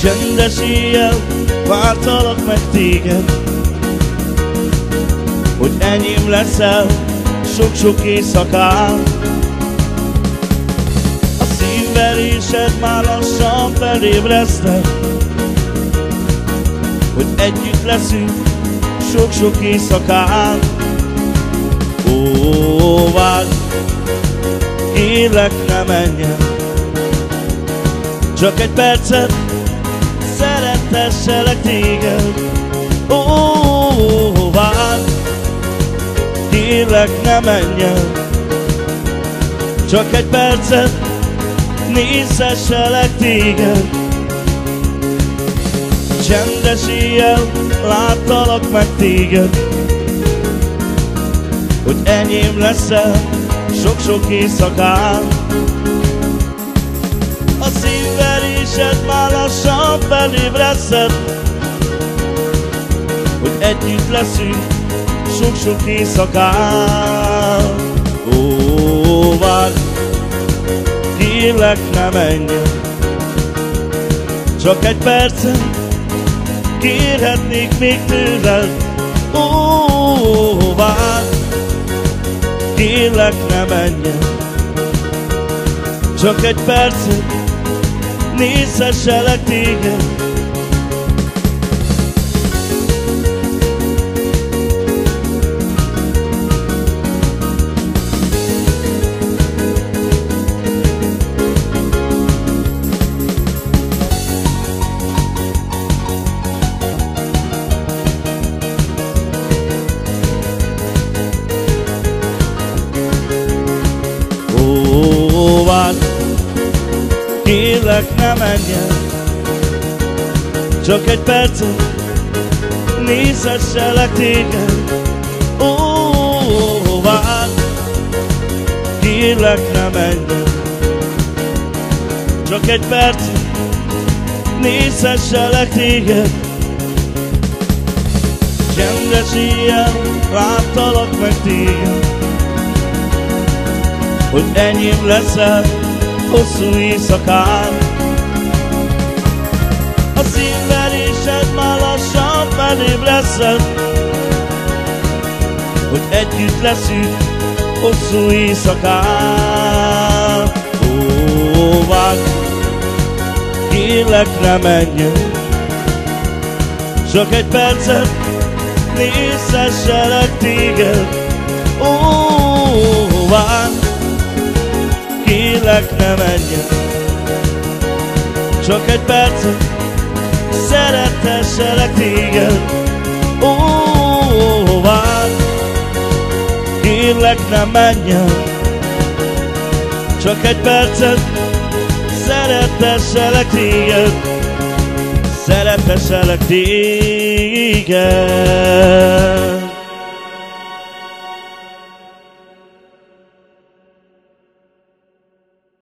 Csendes éjjel vártalak meg téged Hogy enyém leszel sok-sok éjszakán. A szívverésed már lassan felébresztek Hogy együtt leszünk sok-sok éjszakán. Ó, várj, kérlek ne menj el Csak egy percet szeretesselek téged. Ó, várj, kérlek ne menj el. Csak egy percet nézhesselek téged. Csendes éjjel láttalak meg téged. Hogy enyém leszel sok-sok éjszakán. A szívverésed már lassan felébreszed Hogy együtt leszünk sok-sok éjszakán. Ó, várj, kérlek ne menj. Csak egy percet kérhetnék még tőled. Ó, várj, kérlek ne menj. Csak egy percet nézhesselek téged kérlek ne menj el Csak egy percet nézhesselek téged. Ó, várj, kérlek ne menj el Csak egy percet nézhesselek téged. Csendes éjjel láttalak meg téged. Hogy enyém leszel hosszú éjszakán. A szívverésed már lassan felébreszed, hogy együtt leszünk hosszú éjszakán. Ó, várj, kérlek ne menj el, csak egy percet nézhesselek téged. Kérlek ne menj el. Csak egy percet szeretesselek téged Ó, várj, kérlek ne menj el. Csak egy percet szeretesselek téged Szeretesselek téged